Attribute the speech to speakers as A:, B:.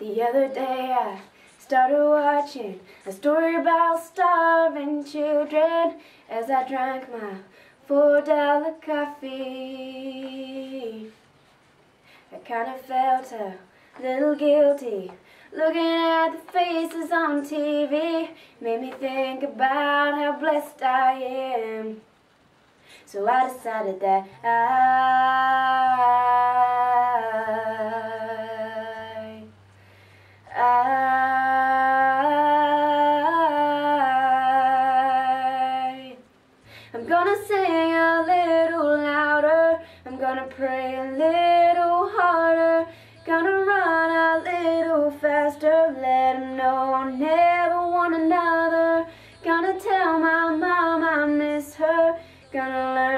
A: The other day I started watching a story about starving children as I drank my four dollar coffee. I kind of felt a little guilty looking at the faces on TV. Made me think about how blessed I am. So I decided that I, I'm gonna sing a little louder. I'm gonna pray a little harder. Gonna run a little faster. Let him know I'll never want another. Gonna tell my mom I miss her. Gonna learn